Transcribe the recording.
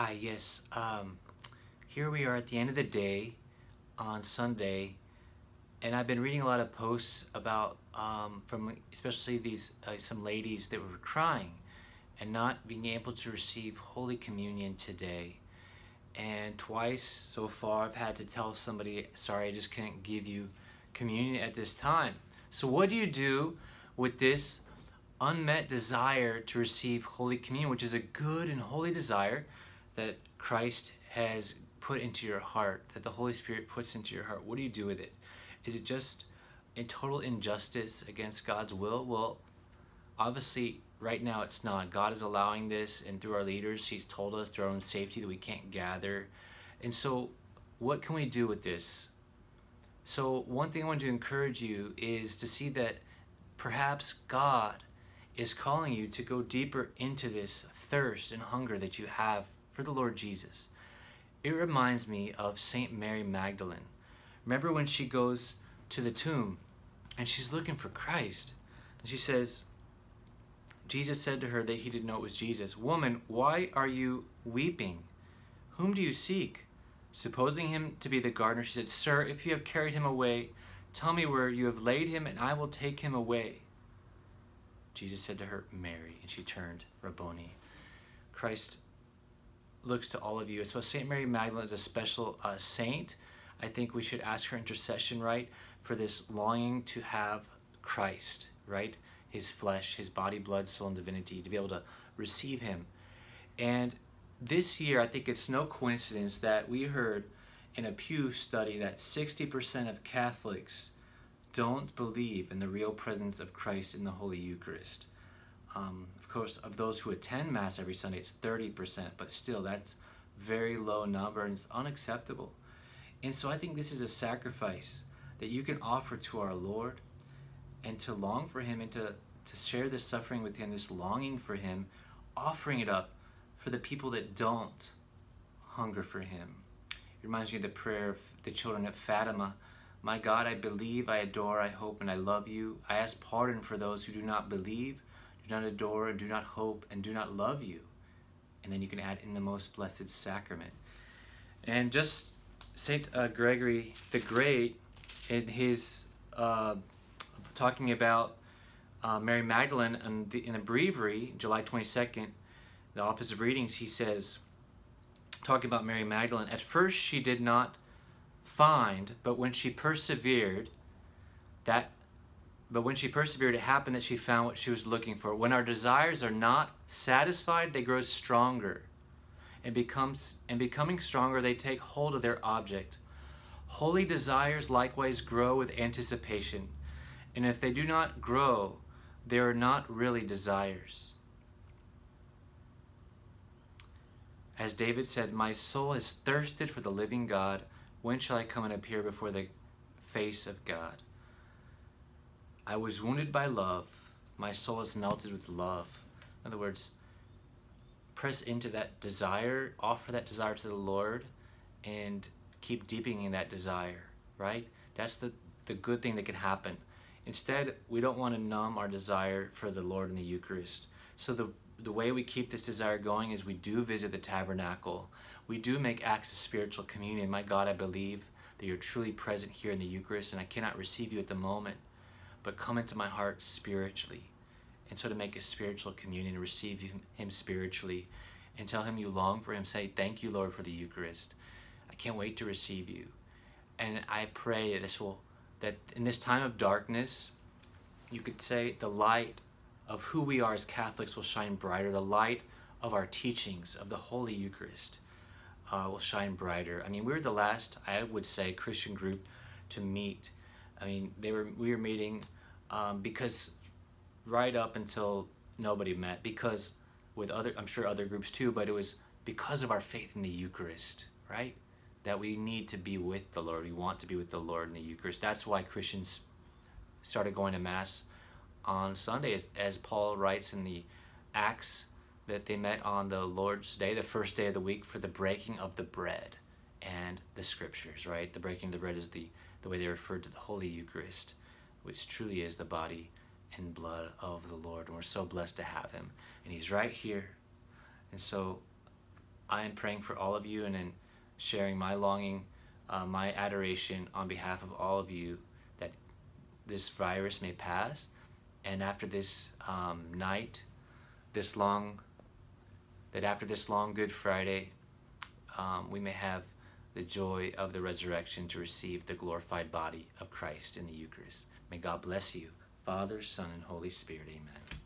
Hi, yes. Um, here we are at the end of the day on Sunday, and I've been reading a lot of posts about, um, from especially these uh, some ladies that were crying and not being able to receive Holy Communion today. And twice so far, I've had to tell somebody, sorry, I just can't give you communion at this time. So, what do you do with this unmet desire to receive Holy Communion, which is a good and holy desire that Christ has put into your heart, that the Holy Spirit puts into your heart? What do you do with it? Is it just a total injustice against God's will? Well, obviously, right now it's not. God is allowing this, and through our leaders, He's told us through our own safety that we can't gather. And so, what can we do with this? So, one thing I want to encourage you is to see that perhaps God is calling you to go deeper into this thirst and hunger that you have for the Lord Jesus. It reminds me of St. Mary Magdalene. Remember when she goes to the tomb and she's looking for Christ? And she says, Jesus said to her that he didn't know it was Jesus. Woman, why are you weeping? Whom do you seek? Supposing him to be the gardener, she said, Sir, if you have carried him away, tell me where you have laid him, and I will take him away. Jesus said to her, Mary, and she turned, Rabboni. Christ looks to all of you. So St. Mary Magdalene is a special uh, saint. I think we should ask her intercession, right, for this longing to have Christ, right? his flesh, his body, blood, soul, and divinity, to be able to receive him. And this year, I think it's no coincidence that we heard in a Pew study that 60% of Catholics don't believe in the real presence of Christ in the Holy Eucharist. Um, of course, of those who attend Mass every Sunday, it's 30%, but still, that's very low number and it's unacceptable. And so I think this is a sacrifice that you can offer to our Lord and to long for Him and to, to share this suffering with Him, this longing for Him, offering it up for the people that don't hunger for Him. It reminds me of the prayer of the children at Fatima. My God, I believe, I adore, I hope, and I love you. I ask pardon for those who do not believe, do not adore, and do not hope, and do not love you. And then you can add in the most blessed sacrament. And just St. Uh, Gregory the Great, in his uh, talking about uh, Mary Magdalene and the, in the breviary, July 22nd, the Office of Readings, he says, talking about Mary Magdalene, at first she did not find, but when she persevered, that but when she persevered, it happened that she found what she was looking for. When our desires are not satisfied, they grow stronger. And becomes and becoming stronger, they take hold of their object. Holy desires likewise grow with anticipation. And if they do not grow, they are not really desires. As David said, My soul has thirsted for the living God. When shall I come and appear before the face of God? I was wounded by love. My soul is melted with love. In other words, press into that desire, offer that desire to the Lord, and keep deepening that desire, right? That's the, the good thing that can happen. Instead, we don't want to numb our desire for the Lord in the Eucharist. So the, the way we keep this desire going is we do visit the tabernacle. We do make acts of spiritual communion. My God, I believe that you're truly present here in the Eucharist and I cannot receive you at the moment, but come into my heart spiritually. And so to make a spiritual communion and receive him, him spiritually and tell him you long for him, say, thank you, Lord, for the Eucharist. I can't wait to receive you. And I pray that this will that in this time of darkness, you could say the light of who we are as Catholics will shine brighter. The light of our teachings of the Holy Eucharist uh, will shine brighter. I mean, we're the last, I would say, Christian group to meet. I mean, they were we were meeting um, because right up until nobody met because with other, I'm sure other groups too, but it was because of our faith in the Eucharist, right? that we need to be with the Lord. We want to be with the Lord in the Eucharist. That's why Christians started going to Mass on Sunday, as, as Paul writes in the Acts that they met on the Lord's Day, the first day of the week, for the breaking of the bread and the Scriptures, right? The breaking of the bread is the, the way they referred to the Holy Eucharist, which truly is the body and blood of the Lord. And we're so blessed to have Him. And He's right here. And so I am praying for all of you and in sharing my longing, uh, my adoration on behalf of all of you that this virus may pass. And after this um, night, this long, that after this long Good Friday, um, we may have the joy of the resurrection to receive the glorified body of Christ in the Eucharist. May God bless you, Father, Son, and Holy Spirit. Amen.